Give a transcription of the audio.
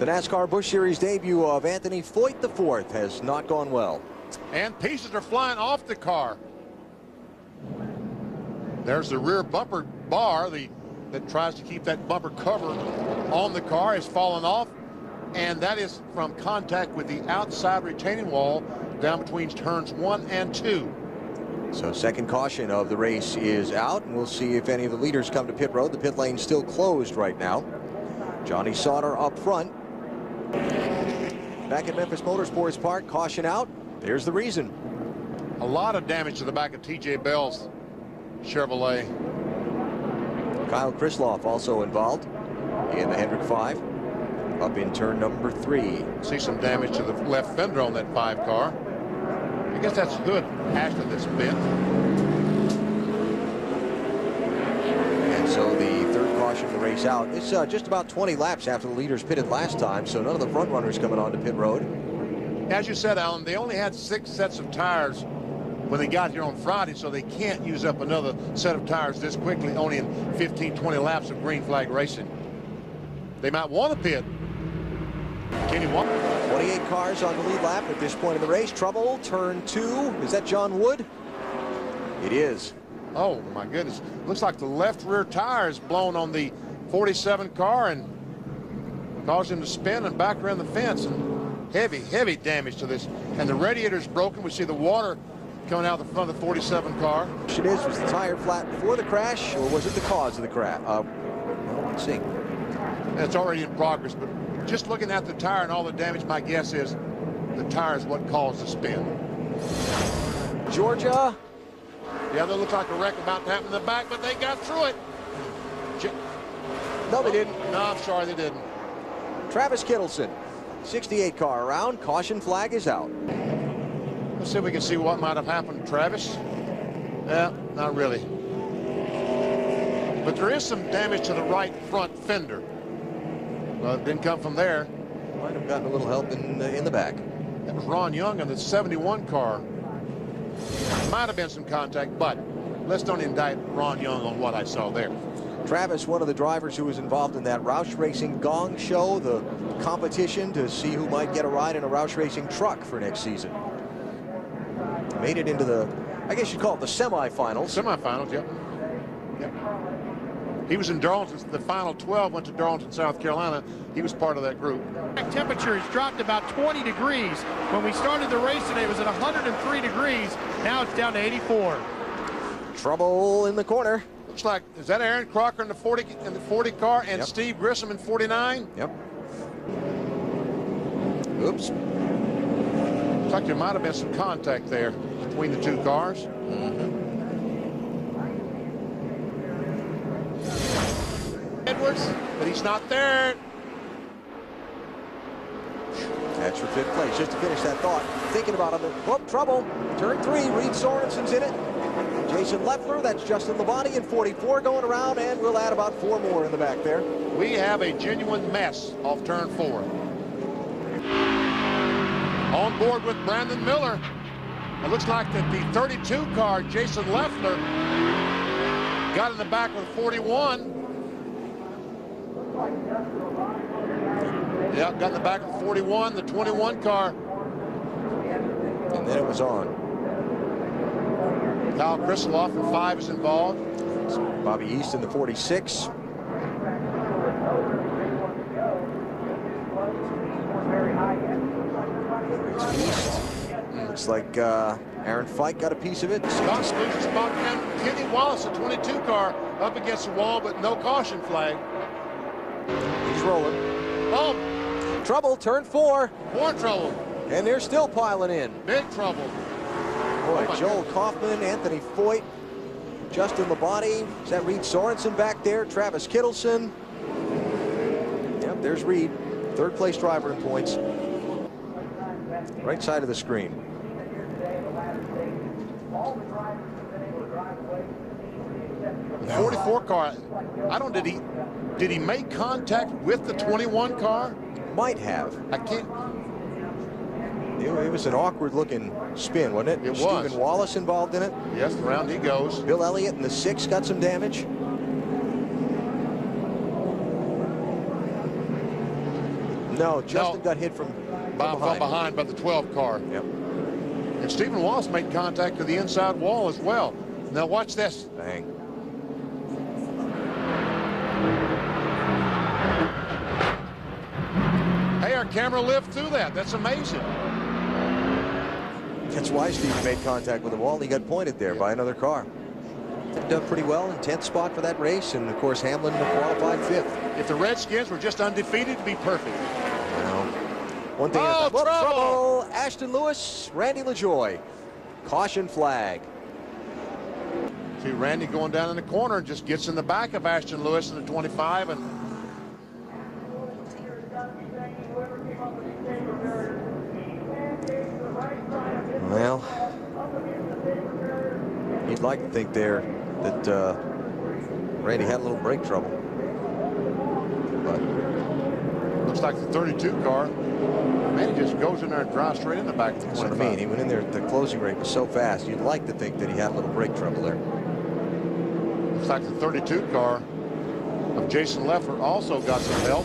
The NASCAR Busch Series debut of Anthony Foyt IV has not gone well. And pieces are flying off the car. There's the rear bumper bar the, that tries to keep that bumper cover on the car has fallen off. And that is from contact with the outside retaining wall down between turns one and two. So second caution of the race is out, and we'll see if any of the leaders come to pit road. The pit lane's still closed right now. Johnny Sauter up front. Back at Memphis Motorsports Park, caution out. There's the reason. A lot of damage to the back of T.J. Bell's Chevrolet. Kyle Krisiloff also involved in the Hendrick 5. Up in turn number three. See some damage to the left fender on that five car. I guess that's hood after this bent. And so the to race out. It's uh, just about 20 laps after the leaders pitted last time, so none of the front runners coming onto pit road. As you said, Alan, they only had six sets of tires when they got here on Friday, so they can't use up another set of tires this quickly, only in 15, 20 laps of green flag racing. They might want to pit. Kenny Walker. 28 cars on the lead lap at this point in the race. Trouble, turn two. Is that Jon Wood? It is. Oh, my goodness. Looks like the left rear tire is blown on the 47 car and caused him to spin and back around the fence. And heavy, heavy damage to this. And the radiator's broken. We see the water coming out of the front of the 47 car. It is. Was the tire flat before the crash, or was it the cause of the crash? Uh, well, let's see. It's already in progress, but just looking at the tire and all the damage, my guess is the tire is what caused the spin. Georgia. Yeah, that looks like a wreck about to happen in the back, but they got through it. No, they didn't. No, I'm sorry, they didn't. Travis Kittleson, 68 car around. Caution flag is out. Let's see if we can see what might have happened to Travis. Yeah, not really. But there is some damage to the right front fender. Well, it didn't come from there. Might have gotten a little help in the, in the back. That was Ron Young in the 71 car. Might have been some contact, but let's don't indict Ron Young on what I saw there. Travis, one of the drivers who was involved in that Roush Racing Gong Show, the competition to see who might get a ride in a Roush Racing truck for next season. Made it into the, I guess you'd call it the semifinals. Semifinals, yep. Yep. He was in Darlington. The final 12 went to Darlington, South Carolina. He was part of that group. Temperature has dropped about 20 degrees. When we started the race today, it was at 103 degrees. Now it's down to 84. Trouble in the corner. Looks like is that Aaron Crocker in the 40 in the 40 car and Yep. Steve Grissom in 49. Yep. Oops. Looks like there might have been some contact there between the two cars. Mm-hmm. But he's not there. That's for fifth place. Just to finish that thought, thinking about him. Oh, trouble. Turn three. Reed Sorenson's in it. Jason Leffler, that's Justin Labonte in 44 going around, and we'll add about four more in the back there. We have a genuine mess off turn four. On board with Brandon Miller. It looks like that the 32 car, Jason Leffler, got in the back with 41. Yeah, got in the back with 41. The 21 car, And then it was on. Kyle Krisiloff in five is involved. Bobby East in the 46. East. Looks like uh, Aaron Fike got a piece of it. Scott Spooks spot down Kenny Wallace, a 22 car, up against the wall, but no caution flag. He's rolling. Oh, Trouble, turn four. more trouble. And they're still piling in. Big trouble. Boy, my Joel Kauffman, Anthony Foyt, Justin Labonte. Is that Reed Sorenson back there? Travis Kittleson. Yep, there's Reed. Third place driver in points. Right side of the screen. The 44 car, I don't, did he, did he make contact with the 21 car? Might have. I can't, It was an awkward looking spin, wasn't it? It was. Stephen Wallace involved in it. yes, around he goes. Bill Elliott in the six got some damage. No, Justin got hit from, from Bob behind. from behind by the 12 car. Yep. And Stephen Wallace made contact to the inside wall as well. Now watch this. Bang. Our camera lived through that. That's amazing. That's why Steve made contact with the wall. He got pointed there by another car. Done uh, pretty well in 10th spot for that race, and of course Hamlin qualified fifth. If the Redskins were just undefeated, it'd be perfect. Well, one thing. Oh, trouble! trouble! Ashton Lewis, Randy LaJoie. Caution flag. See Randy going down in the corner and just gets in the back of Ashton Lewis in the 25 and Well, you'd like to think there that uh, Randy had a little brake trouble. But looks like the 32 car. Man, he just goes in there and drives straight in the back of the that's what I mean. He went in there. The closing rate was so fast. You'd like to think that he had a little brake trouble there. Looks like the 32 car of Jason Leffler also got some help.